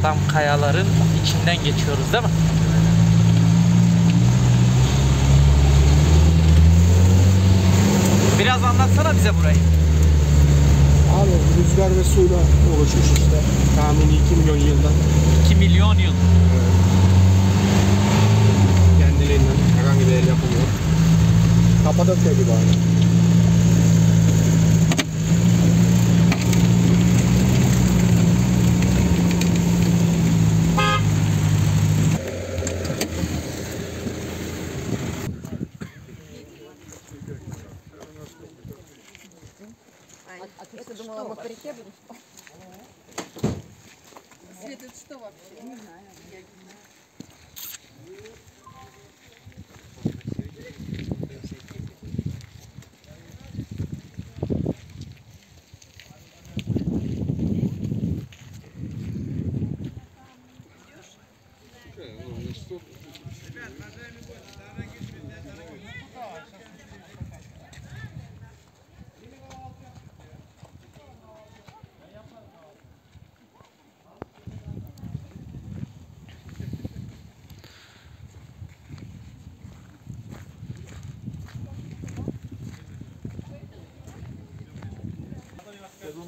Adam kayaların içinden geçiyoruz değil mi? Biraz anlatsana bize burayı. Abi rüzgar ve suyla oluşmuş işte. Tahmini 2 milyon yılda 2 milyon yıl. kendiliğinden herhangi bir el yapılıyor. Kapadokya gibi aynı. вот, а ты думала, мы паритет будем? Свет, это что вообще? Не знаю.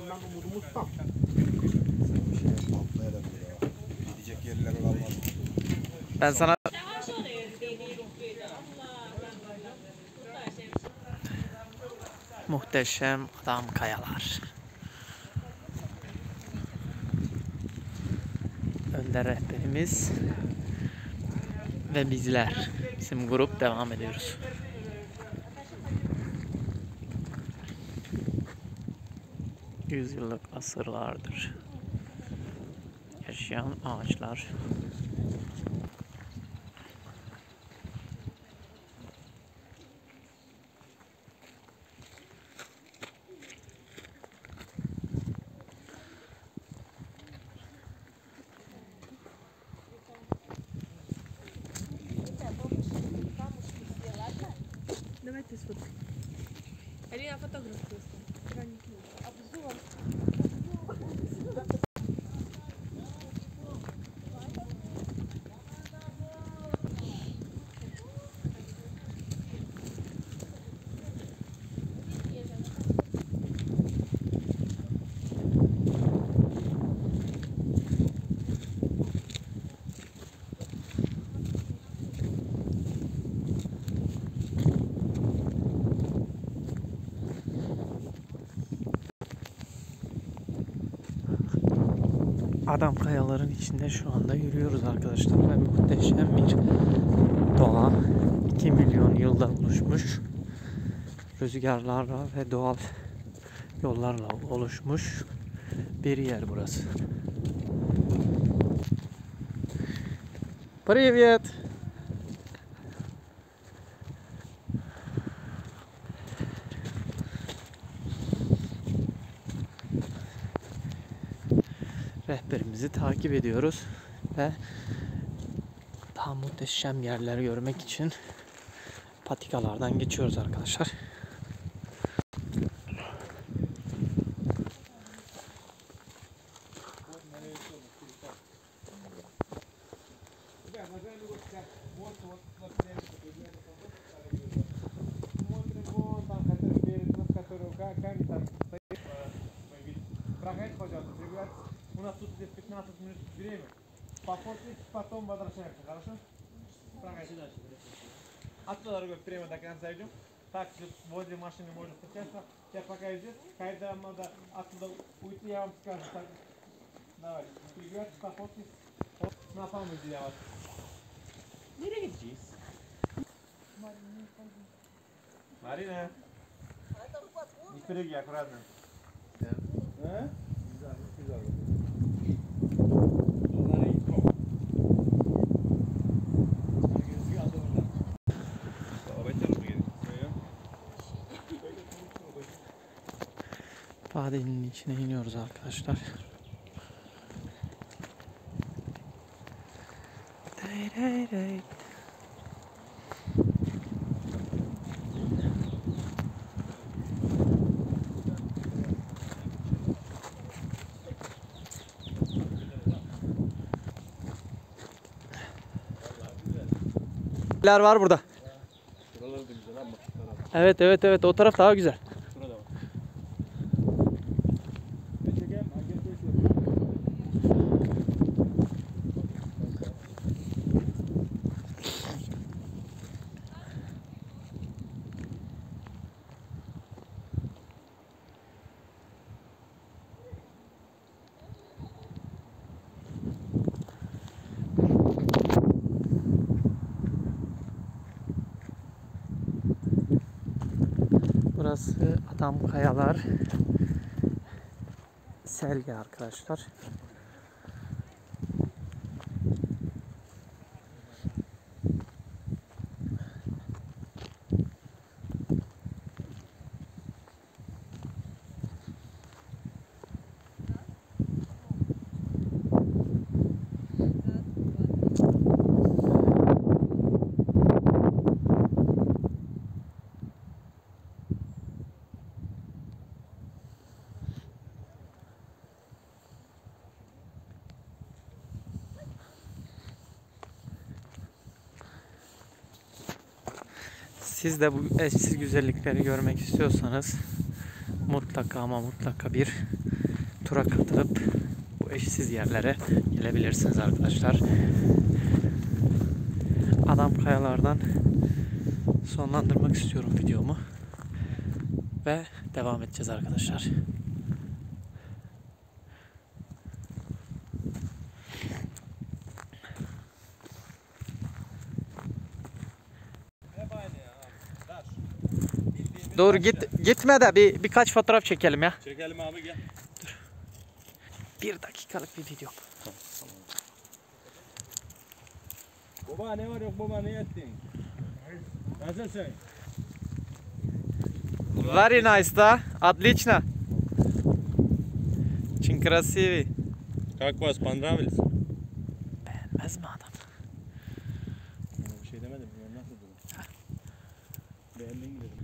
Sezondan umudumuz tam. Gidecek yerleri kalmadı. Ben sana Muhteşem adam kayalar. Önder rehberimiz ve bizler. Bizim grup devam ediyoruz. Yüzyıllık asırlardır yaşayan ağaçlar. Давайте сфоткаем. Или я фотограф просто. Ранний Adam kayaların içinde şu anda yürüyoruz arkadaşlar ve muhteşem bir doğa 2 milyon yılda oluşmuş rüzgarlarla ve doğal yollarla oluşmuş bir yer burası. Привет! rehberimizi takip ediyoruz ve daha muhteşem yerleri görmek için patikalardan geçiyoruz arkadaşlar. Thank you. У нас тут здесь 15 минут время. Пофоткайте, потом возвращаемся, хорошо? Проходите дальше. Оттуда другой прямо до конца идем. Так, возле машины можно встречаться. Сейчас пока здесь, когда надо оттуда уйти, я вам скажу. Так, давай, ребят, пофоткайте. Вот, на самом деле я вас. Nereye gideceğiz? Marina. Не впереди, аккуратно. Да? Fadenin içine iniyoruz arkadaşlar. var burada. Evet evet evet o taraf daha güzel. Burası Adam Kayalar Selgi arkadaşlar. Siz de bu eşsiz güzellikleri görmek istiyorsanız mutlaka ama mutlaka bir tura katılıp bu eşsiz yerlere gelebilirsiniz arkadaşlar. Adam kayalardan sonlandırmak istiyorum videomu. Ve devam edeceğiz arkadaşlar. Hep aynı ya abi. Taş. Bildiğimiz Dur taş git ya. gitme de bir birkaç fotoğraf çekelim ya. Çekelim abi gel. Bir dakikalık bir video. Baba ne var yok baba ne ettin? Nasılsın? Very nice да? Отлично. Очень красивый. Как вас понравились? Beğenmez mi adam? Bir şey demedim. Ya nasıl dedim? Beğendin mi dedim.